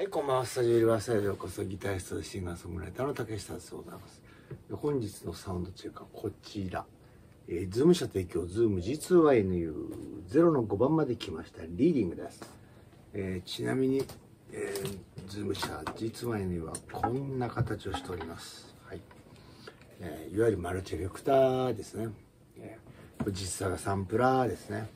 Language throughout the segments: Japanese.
はい、こんばんは。スタジオリバーサイドへようこそ、ギタリストでシンガーソングライターの竹下でございます。本日のサウンドチェックはこちら。えー、ズーム社提供、ズーム G2YNU0 の5番まで来ました。 Leading です。えー、ちなみに、えー、ズーム社 G2YNU はこんな形をしております。はい。えー、いわゆるマルチエフェクターですね。えー、実際はサンプラーですね。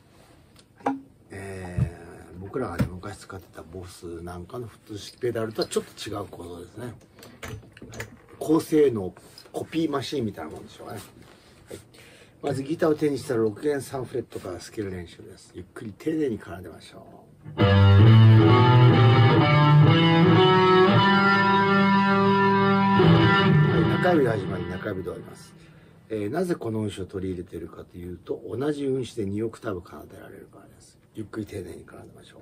僕らがね昔使ってたボスなんかのフット式ペダルとはちょっと違う構造ですね、高性能コピーマシーンみたいなもんでしょうね、はい、まずギターを手にしたら6弦3フレットからスケール練習です。ゆっくり丁寧に奏でましょう。はい。中指で始まり中指で終わります。えー、なぜこの運指を取り入れているかというと同じ運指で2オクターブ奏でられるからです。ゆっくり丁寧に絡んでましょう。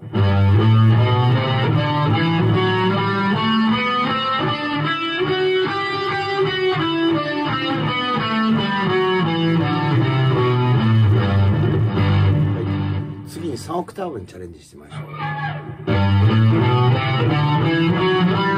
次に3オクターブにチャレンジしてみましょう。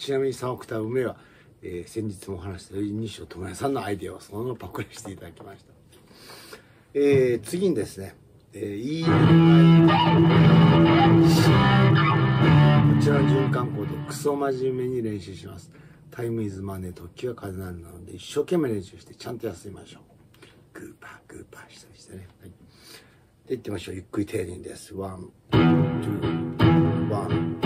ちなみに3オクターブ目は、えー、先日もお話したように西尾智也さんのアイデアをそのままパクリしていただきました。えー、次にですね、えー、E こちらの循環コードクソ真面目に練習します。 Time is money、時は金なるので、一生懸命練習してちゃんと休みましょう。グーパー、グーパーしたりしてね。はい。で、いってみましょう。ゆっくり丁寧です。 One, two, one、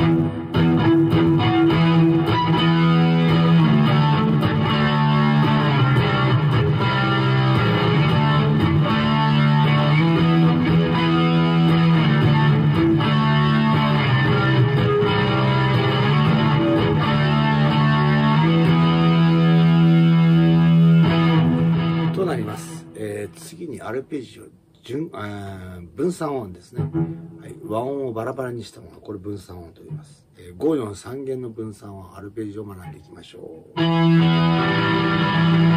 ルペジオ順、え、分散音ですね、はい、和音をバラバラにしたもの。これ分散音と言います、えー、5 4 3弦の分散音。アルペジオを学んでいきましょ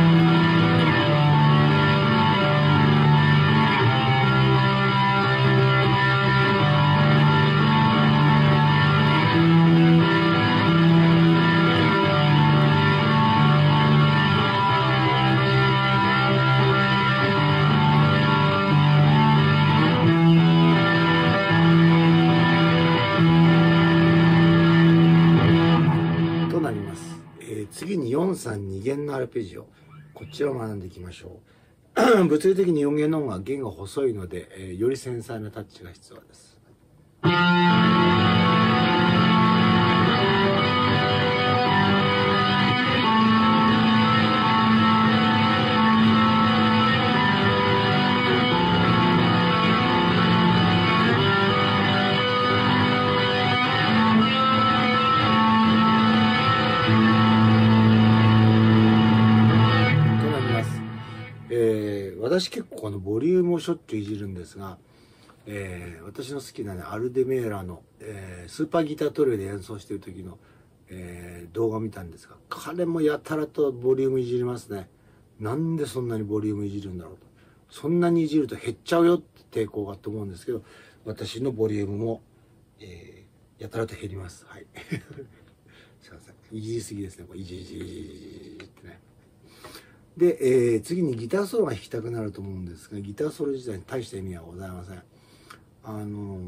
う。弦のアルペジオ。こちらを学んでいきましょう。物理的に4弦の方が弦が細いので、えー、より繊細なタッチが必要です。私結構このボリュームをしょっちゅういじるんですが、えー、私の好きなね、アルデメーラの、えー、スーパーギタートリオで演奏してる時の、えー、動画を見たんですが、彼もやたらとボリュームいじりますね。なんでそんなにボリュームいじるんだろうと。そんなにいじると減っちゃうよって抵抗がと思うんですけど、私のボリュームも、えー、やたらと減ります。はい。すいません。いじりすぎですね。これいじいじいじいじってね。で、えー、次にギターソロが弾きたくなると思うんですがギターソロ自体に大した意味はございません。あの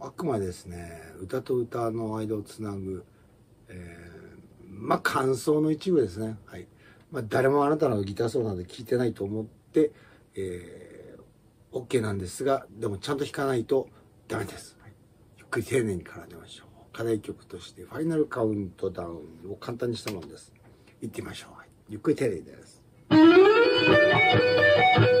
あくまでですね歌と歌の間をつなぐ、えー、まあ感想の一部ですね。はい。まあ、誰もあなたのギターソロなんて聞いてないと思って、えー、OK なんですがでもちゃんと弾かないとダメです、はい、ゆっくり丁寧に奏でましょう。課題曲としてファイナルカウントダウンを簡単にしたものです。いってみましょう、はい、ゆっくり丁寧です。Thank you.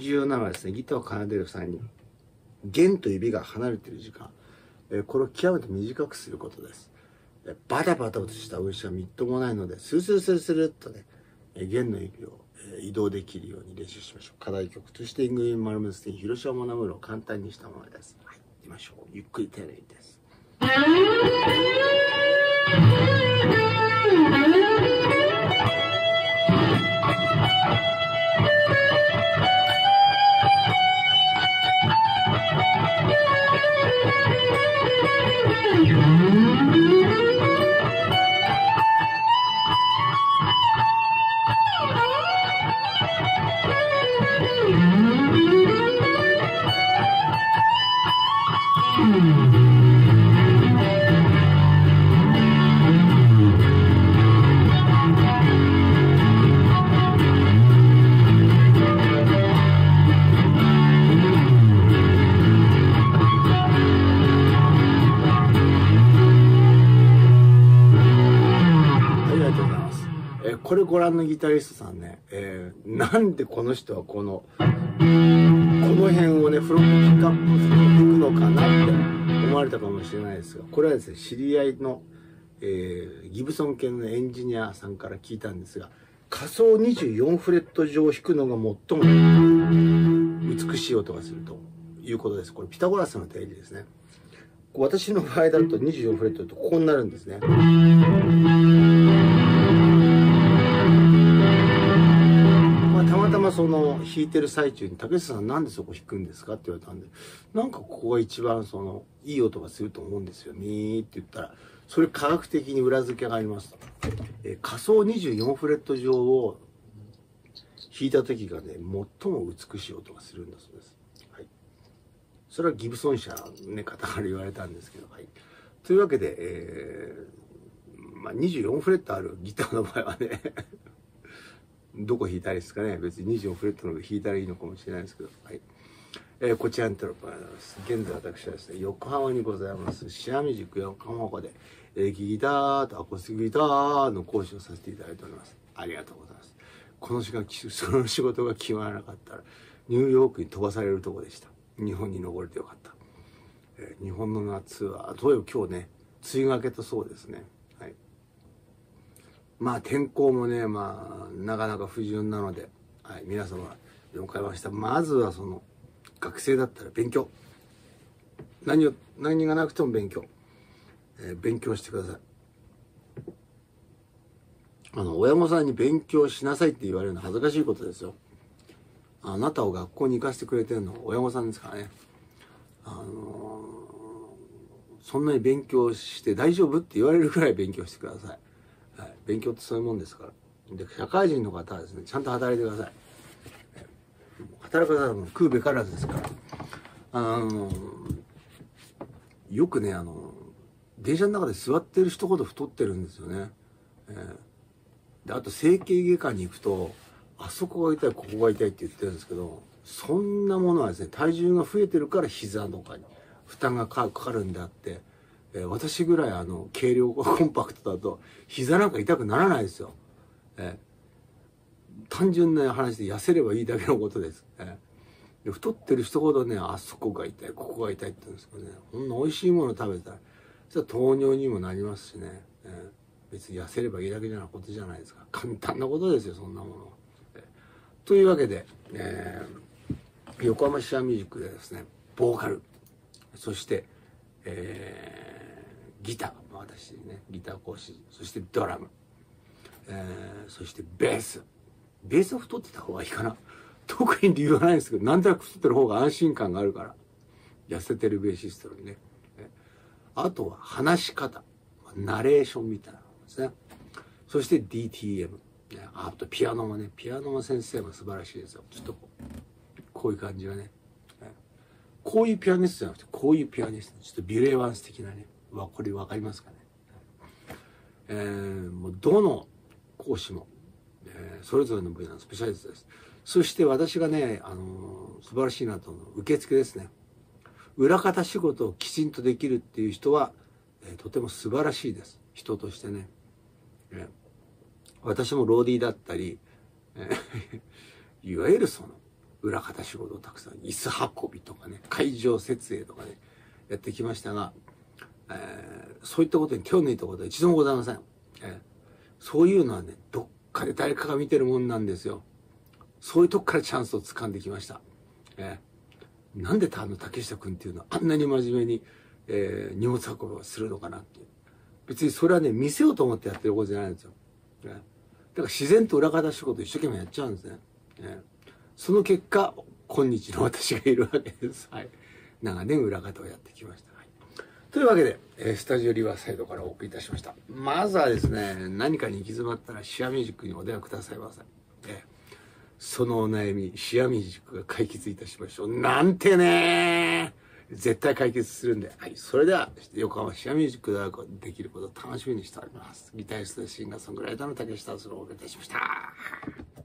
重要なのはですね、ギターを奏でる際に、弦と指が離れている時間、えこれを極めて短くすることです。えバタバタとした音色はみっともないので、スルスルスルスルっとね、え弦の指をえ移動できるように練習しましょう。課題曲としてイングリン・マルムスティン、広島モナムロを簡単にしたものです。はい、行きましょう。ゆっくり丁寧にです。ご覧のギタリストさんね、えー、なんでこの人はこの、この辺をね、フロットピックアップするのかなって思われたかもしれないですが、これはですね、知り合いの、えー、ギブソン系のエンジニアさんから聞いたんですが、仮想24フレット上を弾くのが最も美しい音がするということです。これピタゴラスの定理ですね。私の場合だと24フレットだとここになるんですね。その弾いてる最中に竹下さんなんでそこ弾くんですかって言われたんでなんかここが一番そのいい音がすると思うんですよねって言ったらそれ科学的に裏付けがありますと、え、仮想24フレット上を弾いた時がね最も美しい音がするんだそうです、はい、それはギブソン社ね方から言われたんですけどはい。というわけで、えーまあ、24フレットあるギターの場合はねどこ弾いたらいいですかね別に24フレットの上弾いたらいいのかもしれないですけど、はいえー、こちらにテロップあります。現在私はですね、横浜にございます、シアミジック横浜岡で、えー、ギターとアコースティックギターの講師をさせていただいております。ありがとうございます。この仕事その仕事が決まらなかったら、ニューヨークに飛ばされるとこでした。日本に登れてよかった。えー、日本の夏は、例えば今日ね、梅雨が明けたそうですね。まあ天候もね、まあなかなか不順なので、はい、皆様了解ました。まずはその学生だったら勉強。何を、何がなくても勉強。えー、勉強してください。あの、親御さんに勉強しなさいって言われるのは恥ずかしいことですよ。あなたを学校に行かせてくれてるのは親御さんですからね。あのー、そんなに勉強して大丈夫って言われるくらい勉強してください。勉強ってそういうもんですから。で社会人の方はですねちゃんと働いてください。働く方はも食うべからずですから。あのよくねあの電車の中で座ってる人ほど太ってるんですよね、えー、であと整形外科に行くとあそこが痛いここが痛いって言ってるんですけどそんなものはですね体重が増えてるから膝とかに負担がかかるんであってえー、私ぐらいあの軽量コンパクトだと膝なんか痛くならないですよ、えー、単純な話で痩せればいいだけのことです、えー、で太ってる人ほどねあそこが痛いここが痛いって言うんですけどね。こんな美味しいもの食べたらそれ糖尿にもなりますしね、えー、別に痩せればいいだけじゃないことじゃないですか。簡単なことですよそんなもの、えー、というわけで、えー、横浜シアミュージックでですねボーカル。そしてえーギター私ねギター講師そしてドラム、えー、そしてベースベースは太ってた方がいいかな特に理由はないんですけどなんとなく太ってる方が安心感があるから痩せてるベーシストにねあとは話し方ナレーションみたいなものですねそして DTM。あとピアノもね、ピアノも先生も素晴らしいですよ。ちょっとこう、いう感じがね。こういうピアニストじゃなくて、こういうピアニスト。ちょっとビレーワンス的なね。わ、これわかりますかね。えー、もうどの講師も、えー、それぞれの分野のスペシャリストです。そして私がね、あのー、素晴らしいなと思う受付ですね。裏方仕事をきちんとできるっていう人は、えー、とても素晴らしいです。人としてね。えー、私もローディーだったり、えー、いわゆるその、裏方仕事をたくさん、椅子運びとかね、会場設営とかね、やってきましたが、えー、そういったことに手を抜いたことは一度もございません。えー、そういうのはね、どっかで誰かが見てるもんなんですよ。そういうとこからチャンスを掴んできました。えー、なんであの竹下君っていうのはあんなに真面目に、えー、荷物運びをするのかなっていう。別にそれはね、見せようと思ってやってることじゃないんですよ。えー、だから自然と裏方仕事一生懸命やっちゃうんですね。えーその結果、今日の私がいるわけです。はい。長年裏方をやってきました。というわけで、えスタジオリバーサイドからお送りいたしました。まずはですね、何かに行き詰まったらシアミュージックにお電話くださいませ。えそのお悩み、シアミュージックが解決いたしましょう。なんてね絶対解決するんで。はい。それでは、横浜シアミュージックでできることを楽しみにしております。ギタリストでシンガーソングライターの竹下敦郎をお送りいたしました。